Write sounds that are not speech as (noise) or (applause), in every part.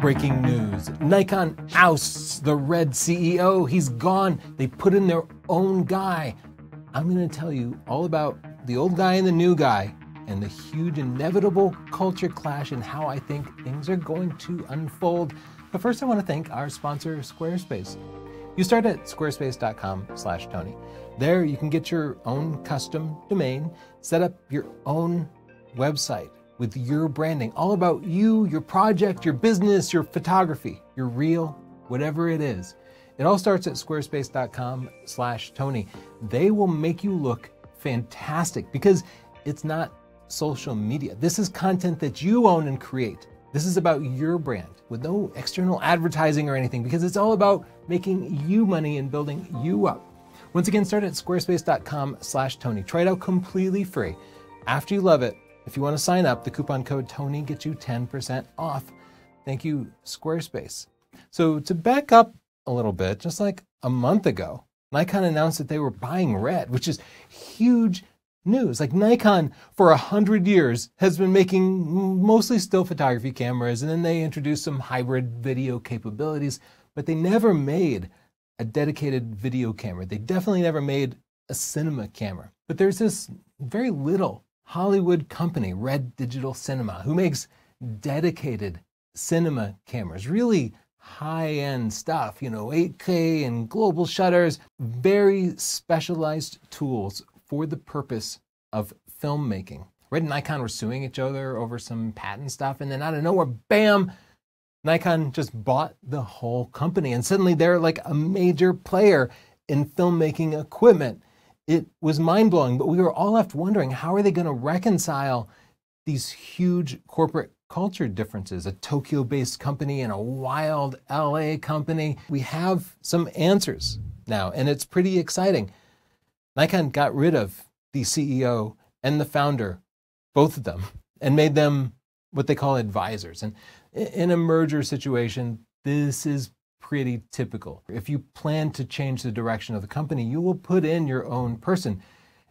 Breaking news Nikon ousts the Red CEO. He's gone. They put in their own guy. I'm going to tell you all about the old guy and the new guy and the huge inevitable culture clash and how I think things are going to unfold. But first, I want to thank our sponsor, Squarespace. You start at squarespace.com/slash tony. There, you can get your own custom domain, set up your own website with your branding, all about you, your project, your business, your photography, your reel, whatever it is. It all starts at squarespace.com slash Tony. They will make you look fantastic because it's not social media. This is content that you own and create. This is about your brand with no external advertising or anything because it's all about making you money and building you up. Once again, start at squarespace.com slash Tony. Try it out completely free. After you love it, if you want to sign up, the coupon code Tony gets you 10% off. Thank you, Squarespace. So, to back up a little bit, just like a month ago, Nikon announced that they were buying Red, which is huge news. Like Nikon, for a hundred years, has been making mostly still photography cameras, and then they introduced some hybrid video capabilities, but they never made a dedicated video camera. They definitely never made a cinema camera. But there's this very little Hollywood company, Red Digital Cinema, who makes dedicated cinema cameras, really high end stuff, you know, 8K and global shutters, very specialized tools for the purpose of filmmaking. Red and Nikon were suing each other over some patent stuff, and then out of nowhere, bam, Nikon just bought the whole company, and suddenly they're like a major player in filmmaking equipment. It was mind blowing, but we were all left wondering how are they going to reconcile these huge corporate culture differences, a Tokyo based company and a wild LA company. We have some answers now, and it's pretty exciting. Nikon got rid of the CEO and the founder, both of them, and made them what they call advisors. And in a merger situation, this is pretty typical. If you plan to change the direction of the company, you will put in your own person.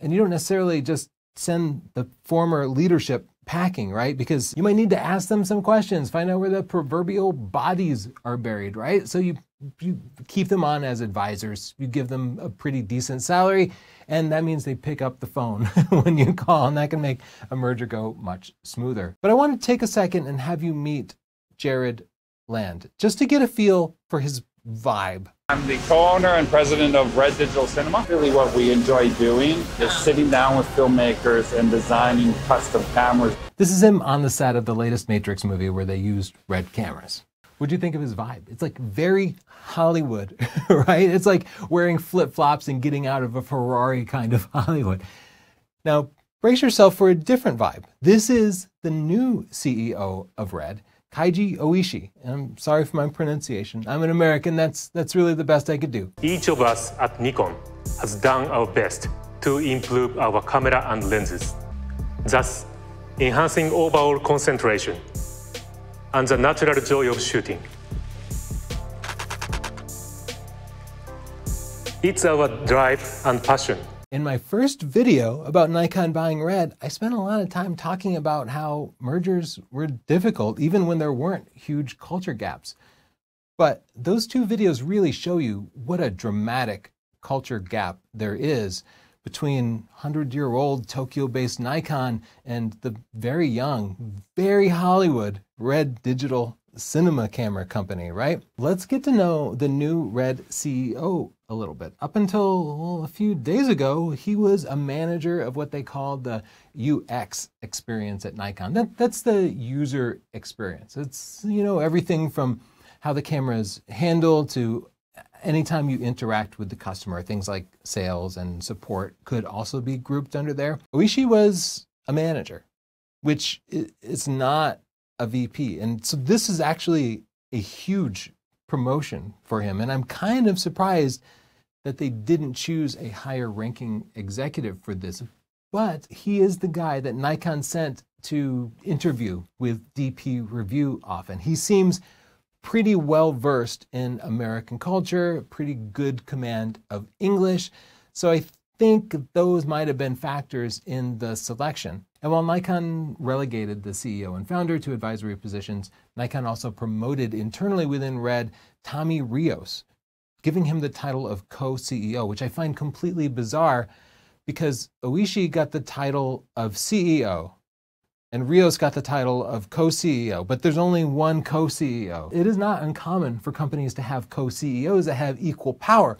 And you don't necessarily just send the former leadership packing, right? Because you might need to ask them some questions, find out where the proverbial bodies are buried, right? So you you keep them on as advisors. You give them a pretty decent salary, and that means they pick up the phone (laughs) when you call, and that can make a merger go much smoother. But I want to take a second and have you meet Jarred Land, just to get a feel for his vibe. I'm the co-owner and president of Red Digital Cinema. Really what we enjoy doing is sitting down with filmmakers and designing custom cameras. This is him on the set of the latest Matrix movie where they used red cameras. What do you think of his vibe? It's like very Hollywood, (laughs) right? It's like wearing flip flops and getting out of a Ferrari kind of (laughs) Hollywood. Now, brace yourself for a different vibe. This is the new CEO of Red. Keiji Oishi. I'm sorry for my pronunciation. I'm an American. That's that's really the best I could do. Each of us at Nikon has done our best to improve our camera and lenses, thus enhancing overall concentration and the natural joy of shooting. It's our drive and passion in my first video about Nikon buying Red, I spent a lot of time talking about how mergers were difficult even when there weren't huge culture gaps. But those two videos really show you what a dramatic culture gap there is between 100 year old Tokyo based Nikon and the very young, very Hollywood Red Digital cinema camera company, right? Let's get to know the new Red CEO a little bit. Up until well, a few days ago, he was a manager of what they called the UX experience at Nikon. That, that's the user experience. It's, you know, everything from how the camera is handled to anytime you interact with the customer, things like sales and support could also be grouped under there. Oishi was a manager, which is not a VP. And so this is actually a huge promotion for him. And I'm kind of surprised that they didn't choose a higher ranking executive for this. But he is the guy that Nikon sent to interview with DP Review often. He seems pretty well versed in American culture, pretty good command of English. So I think those might have been factors in the selection. And while Nikon relegated the CEO and founder to advisory positions, Nikon also promoted internally within Red Tommy Rios, giving him the title of co CEO, which I find completely bizarre because Oishi got the title of CEO and Rios got the title of co CEO, but there's only one co CEO. It is not uncommon for companies to have co CEOs that have equal power.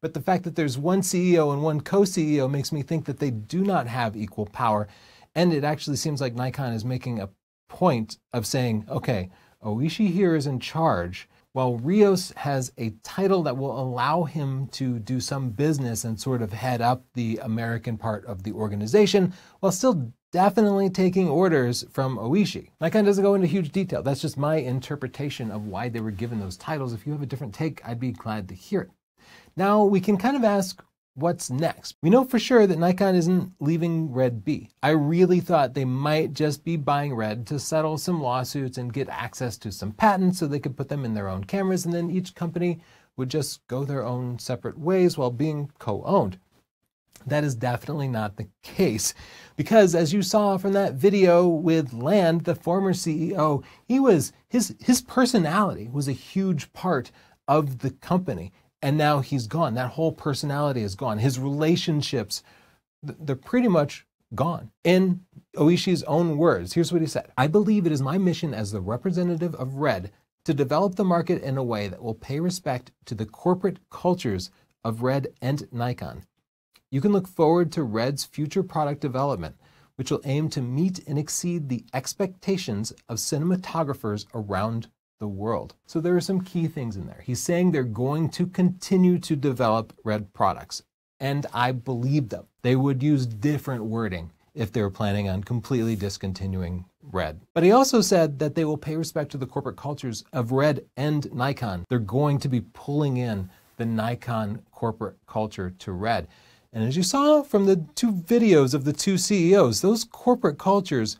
But the fact that there's one CEO and one co CEO makes me think that they do not have equal power. And it actually seems like Nikon is making a point of saying, okay, Oishi here is in charge, while Rios has a title that will allow him to do some business and sort of head up the American part of the organization while still definitely taking orders from Oishi. Nikon doesn't go into huge detail. That's just my interpretation of why they were given those titles. If you have a different take, I'd be glad to hear it. Now, we can kind of ask what's next? We know for sure that Nikon isn't leaving Red be. I really thought they might just be buying Red to settle some lawsuits and get access to some patents so they could put them in their own cameras, and then each company would just go their own separate ways while being co owned. That is definitely not the case. Because as you saw from that video with Land, the former CEO, he was his his personality was a huge part of the company. And now he's gone. That whole personality is gone. His relationships, they're pretty much gone. In Oishi's own words, here's what he said I believe it is my mission as the representative of Red to develop the market in a way that will pay respect to the corporate cultures of Red and Nikon. You can look forward to Red's future product development, which will aim to meet and exceed the expectations of cinematographers around the world. So there are some key things in there. He's saying they're going to continue to develop Red products, and I believe them. They would use different wording if they were planning on completely discontinuing Red. But he also said that they will pay respect to the corporate cultures of Red and Nikon. They're going to be pulling in the Nikon corporate culture to Red. And as you saw from the two videos of the two CEOs, those corporate cultures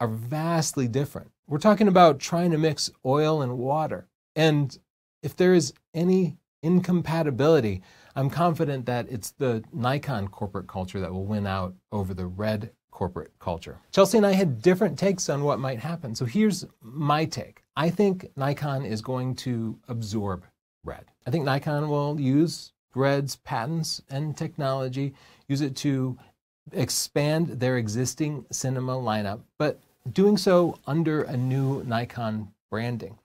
are vastly different. We're talking about trying to mix oil and water. And if there is any incompatibility, I'm confident that it's the Nikon corporate culture that will win out over the red corporate culture. Chelsea and I had different takes on what might happen. So here's my take. I think Nikon is going to absorb red. I think Nikon will use Red's patents and technology, use it to expand their existing cinema lineup, but doing so under a new Nikon branding.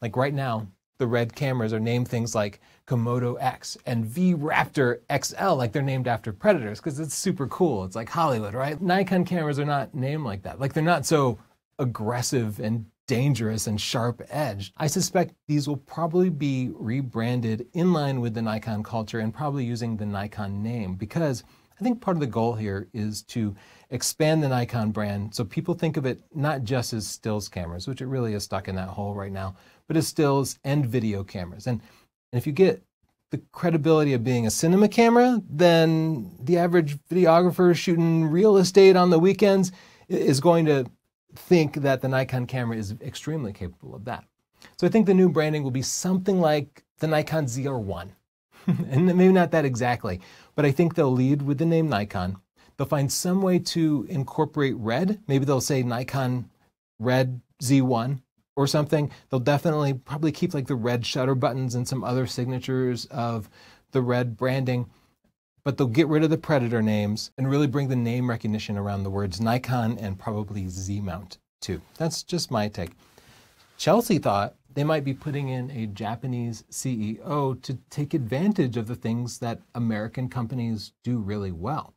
Like right now, the red cameras are named things like Komodo X and V Raptor XL, like they're named after predators, because it's super cool. It's like Hollywood, right? Nikon cameras are not named like that. Like they're not so aggressive and dangerous and sharp edged. I suspect these will probably be rebranded in line with the Nikon culture and probably using the Nikon name because I think part of the goal here is to expand the Nikon brand so people think of it not just as stills cameras, which it really is stuck in that hole right now, but as stills and video cameras. And, and if you get the credibility of being a cinema camera, then the average videographer shooting real estate on the weekends is going to think that the Nikon camera is extremely capable of that. So I think the new branding will be something like the Nikon ZR1. (laughs) and maybe not that exactly, but I think they'll lead with the name Nikon. They'll find some way to incorporate red. Maybe they'll say Nikon Red Z1 or something. They'll definitely probably keep like the red shutter buttons and some other signatures of the red branding but they'll get rid of the predator names and really bring the name recognition around the words Nikon and probably Z mount too. That's just my take. Chelsea thought they might be putting in a Japanese CEO to take advantage of the things that American companies do really well.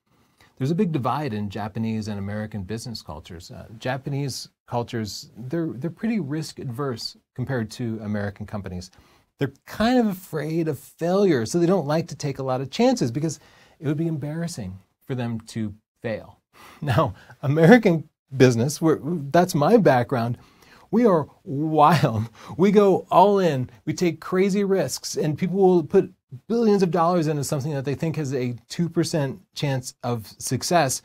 There's a big divide in Japanese and American business cultures. Uh, Japanese cultures, they're, they're pretty risk adverse compared to American companies. They're kind of afraid of failure, so they don't like to take a lot of chances because it would be embarrassing for them to fail. (laughs) Now, American business, that's my background. We are wild. We go all in. We take crazy risks, and people will put billions of dollars into something that they think has a 2% chance of success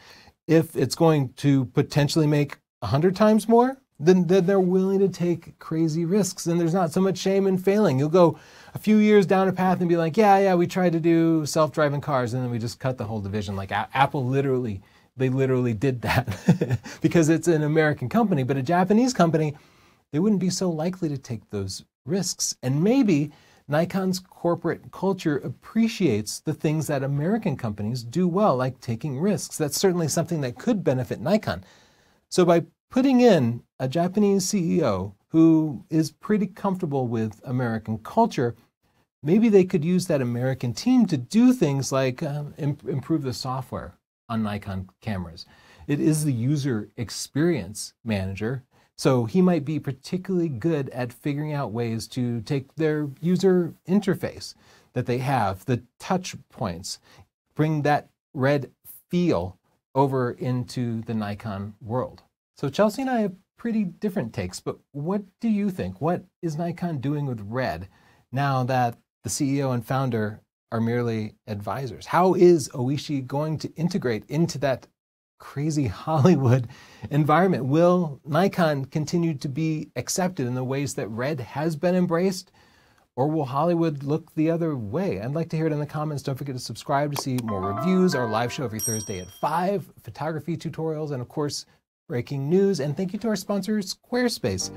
if it's going to potentially make 100 times more then, then they're willing to take crazy risks and there's not so much shame in failing. You'll go a few years down a path and be like, yeah, yeah, we tried to do self-driving cars and then we just cut the whole division. Like Apple literally, they literally did that (laughs) because it's an American company, but a Japanese company, they wouldn't be so likely to take those risks. And maybe Nikon's corporate culture appreciates the things that American companies do well, like taking risks. That's certainly something that could benefit Nikon. So by putting in a Japanese CEO who is pretty comfortable with American culture, maybe they could use that American team to do things like um, imp- improve the software on Nikon cameras. It is the user experience manager so he might be particularly good at figuring out ways to take their user interface that they have, the touch points, bring that red feel over into the Nikon world. So Chelsea and I have pretty different takes, but what do you think? What is Nikon doing with red now that the CEO and founder are merely advisors? How is Oishi going to integrate into that crazy (laughs) Hollywood environment. Will Nikon continue to be accepted in the ways that red has been embraced? Or will Hollywood look the other way? I'd like to hear it in the comments. Don't forget to subscribe to see more reviews, our live show every Thursday at 5, photography tutorials, and of course, breaking news. And thank you to our sponsor, Squarespace.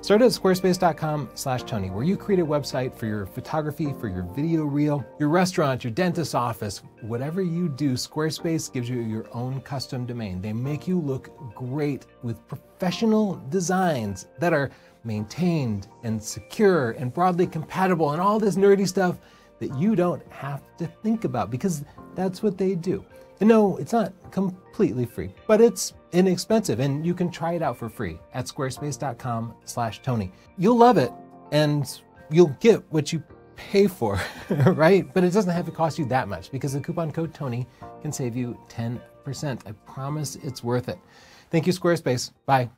Start at squarespace.com slash Tony, where you create a website for your photography, for your video reel, your restaurant, your dentist's office, whatever you do, Squarespace gives you your own custom domain. They make you look great with professional designs that are maintained and secure and broadly compatible and all this nerdy stuff that you don't have to think about because that's what they do. And no, it's not completely free, but it's inexpensive and you can try it out for free at squarespace.com slash Tony. You'll love it and you'll get what you pay for, (laughs) right? But it doesn't have to cost you that much because the coupon code Tony can save you 10%. I promise it's worth it. Thank you, Squarespace. Bye.